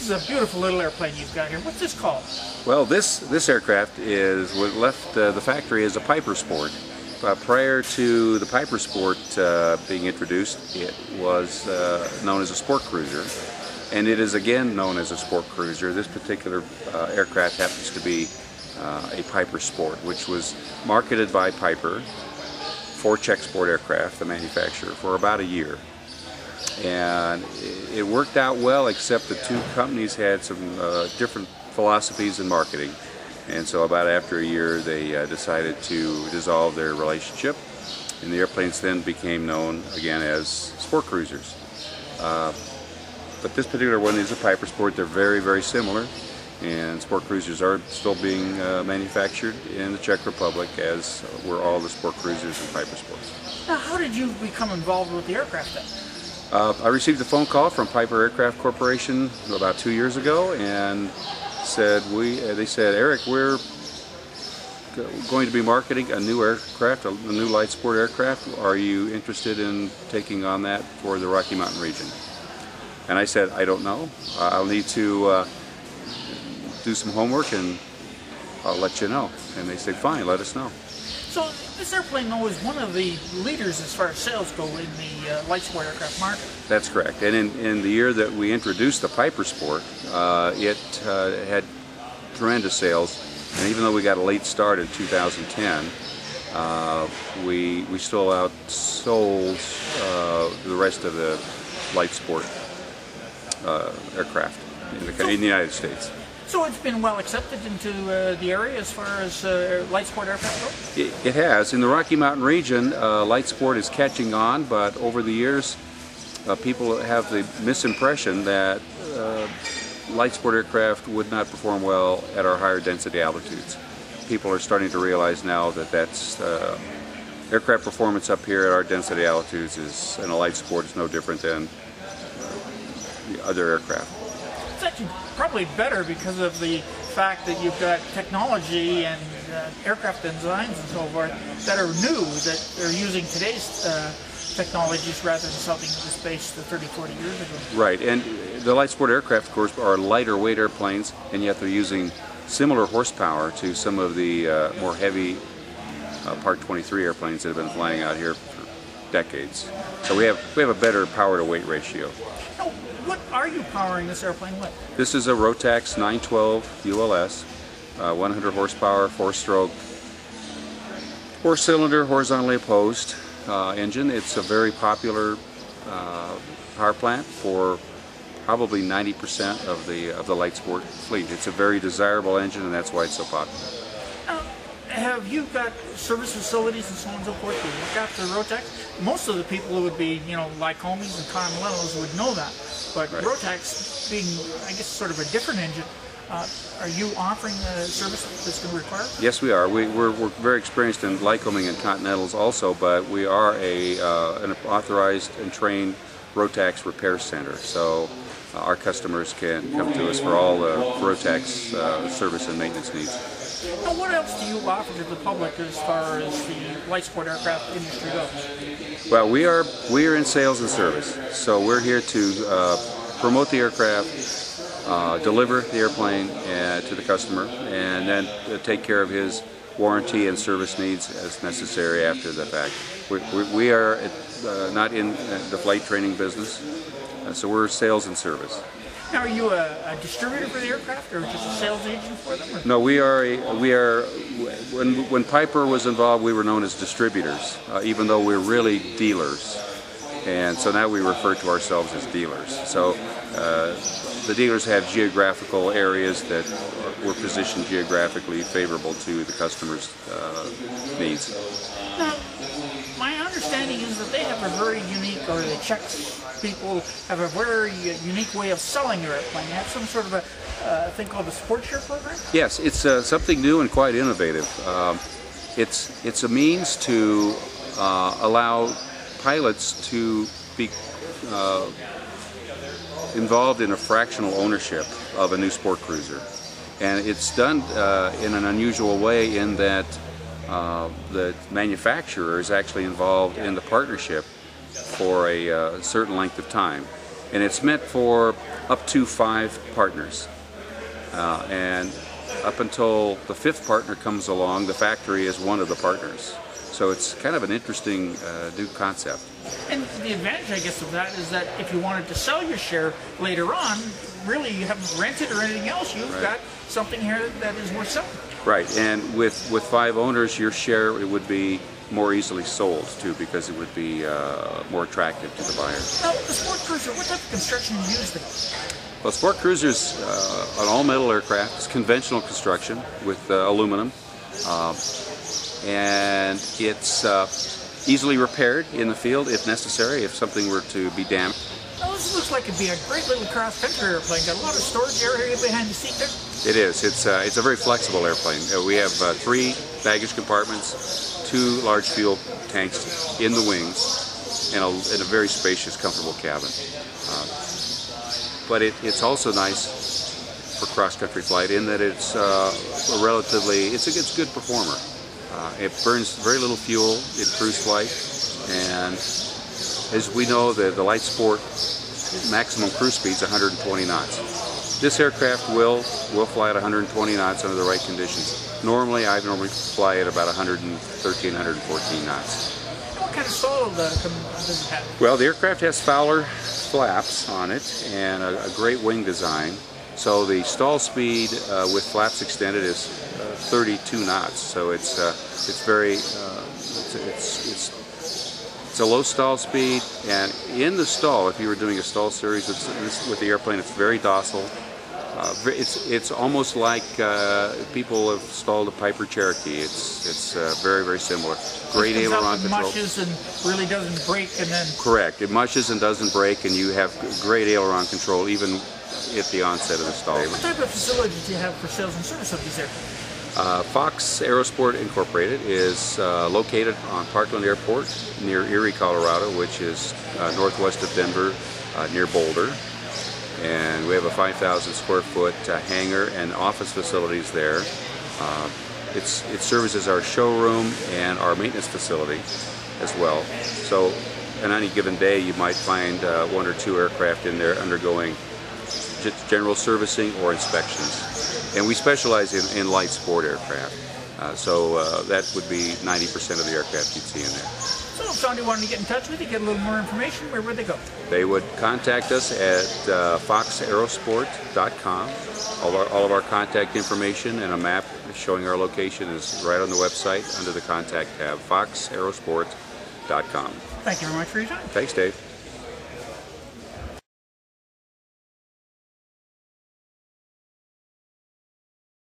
This is a beautiful little airplane you've got here. What's this called? Well, this this aircraft is what left uh, the factory as a Piper Sport. Uh, prior to the Piper Sport uh, being introduced, it was uh, known as a sport cruiser, and it is again known as a sport cruiser. This particular uh, aircraft happens to be uh, a Piper Sport, which was marketed by Piper for Czech Sport Aircraft, the manufacturer, for about a year. And it worked out well, except the two companies had some uh, different philosophies in marketing. And so about after a year, they uh, decided to dissolve their relationship. And the airplanes then became known again as sport cruisers. Uh, but this particular one is a Piper Sport. They're very, very similar. And sport cruisers are still being uh, manufactured in the Czech Republic, as were all the sport cruisers and Piper Sports. Now, how did you become involved with the aircraft then? Uh, I received a phone call from Piper Aircraft Corporation about two years ago, and said we. Uh, they said, Eric, we're going to be marketing a new aircraft, a, new light sport aircraft. Are you interested in taking on that for the Rocky Mountain region? And I said, I don't know. I'll need to uh, do some homework and I'll let you know. And they said, fine, let us know. So this airplane though is one of the leaders as far as sales go in the uh, light sport aircraft market. That's correct. And in, in the year that we introduced the Piper Sport, uh, it uh, had tremendous sales. And even though we got a late start in 2010, uh, we, we still outsold uh, the rest of the light sport uh, aircraft in the, in the United States. So it's been well accepted into uh, the area as far as uh, light sport aircraft go? It, it, has. In the Rocky Mountain region, uh, light sport is catching on, but over the years, uh, people have the misimpression that uh, light sport aircraft would not perform well at our higher density altitudes. People are starting to realize now that that's uh, aircraft performance up here at our density altitudes is, and a light sport is no different than the other aircraft it's actually probably better because of the fact that you've got technology and uh, aircraft designs and so forth that are new, that are using today's uh, technologies rather than something that was based 30, 40 years ago. Right, and the light sport aircraft, of course, are lighter weight airplanes, and yet they're using similar horsepower to some of the uh, more heavy uh, Part 23 airplanes that have been flying out here for decades. So we have we have a better power to weight ratio. Are you powering this airplane with? This is a Rotax 912 ULS, uh, 100 horsepower, four-stroke, four-cylinder, horizontally opposed uh, engine. It's a very popular uh, power plant for probably 90% of the of the light sport fleet. It's a very desirable engine, and that's why it's so popular have you got service facilities and so on and so forth to look after Rotax? Most of the people who would be, you know, like Lycomings and Continentals would know that. But right. Rotax being, I guess, sort of a different engine, uh, are you offering a service that's going to require? Yes, we are. We, are we're, we're very experienced in Lycoming and Continentals also, but we are a uh, an authorized and trained Rotax repair center. So uh, our customers can come to us for all the Rotax uh, service and maintenance needs. Now, what else do you offer to the public as far as the light sport aircraft industry goes? Well, we are we are in sales and service, so we're here to uh, promote the aircraft, uh, deliver the airplane uh, to the customer, and then uh, take care of his warranty and service needs as necessary after the fact. We, we, we are uh, not in the flight training business, uh, so we're sales and service. Now, are you a, a, distributor for the aircraft, or just a sales agent for them? Or? No, we are. A, we are. When when Piper was involved, we were known as distributors, uh, even though we're really dealers. And so now we refer to ourselves as dealers. So uh, the dealers have geographical areas that were positioned geographically favorable to the customer's uh, needs. Now, my understanding is that they have a very unique, or the Czech people have a very unique way of selling their airplane. They have some sort of a uh, thing called the Sport Share program? Yes, it's uh, something new and quite innovative. Um, it's, it's a means to uh, allow pilots to be uh, involved in a fractional ownership of a new sport cruiser. And it's done uh, in an unusual way in that uh, the manufacturer is actually involved in the partnership for a uh, certain length of time. and it's meant for up to five partners. Uh, and up until the fifth partner comes along, the factory is one of the partners. So it's kind of an interesting uh, new concept. And the advantage, I guess, of that is that if you wanted to sell your share later on, really you haven't rented or anything else. You've Right. got something here that is worth selling. Right, and with, with five owners, your share it would be more easily sold too, because it would be uh, more attractive to the buyer. Now, the Sport Cruiser, what type of construction do you use there? Well, Sport Cruiser's uh, an all-metal aircraft. It's conventional construction with uh, aluminum, uh, and it's uh, easily repaired in the field if necessary, if something were to be damaged. Now, this looks like it'd be a great little cross-country airplane. Got a lot of storage area behind the seat there. It is. It's uh, it's a very flexible airplane. Uh, we have uh, three baggage compartments, two large fuel tanks in the wings, and a, and a very spacious, comfortable cabin. Uh, but it, it's also nice for cross-country flight in that it's uh, a relatively it's a, it's a good performer. Uh, it burns very little fuel in cruise flight, and as we know, the, the light sport maximum cruise speed is 120 knots. This aircraft will will fly at 120 knots under the right conditions. Normally, I normally fly at about 113, 114 knots. What kind of stall uh, does it have? Well, the aircraft has Fowler flaps on it and a, a great wing design. So the stall speed uh, with flaps extended is uh, 32 knots. So it's uh, it's very uh, it's, it's, it's it's a low stall speed, and in the stall, if you were doing a stall series it's, with the airplane, it's very docile. Uh, it's it's almost like uh, people have stalled a Piper Cherokee. It's it's uh, very very similar. Great aileron control. mushes and really doesn't break, and then Correct. It mushes and doesn't break, and you have great aileron control even at the onset of the stall. what type of facility do you have for sales and service of these aircraft? Uh, Fox Aerosport Incorporated is uh, located on Parkland Airport near Erie, Colorado, which is uh, northwest of Denver, uh, near Boulder. And we have a 5,000 square foot uh, hangar and office facilities there. Uh, it serves as our showroom and our maintenance facility as well. So on any given day, you might find uh, one or two aircraft in there undergoing general servicing or inspections. And we specialize in, in light sport aircraft. Uh, so uh, that would be 90% of the aircraft you'd see in there. Somebody wanted to get in touch with you, get a little more information, where would they go? They would contact us at uh, foxaerosport.com. All of, our, all of our contact information and a map showing our location is right on the website under the contact tab, foxaerosport.com. Thank you very much for your time. Thanks, Dave.